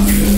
Rock.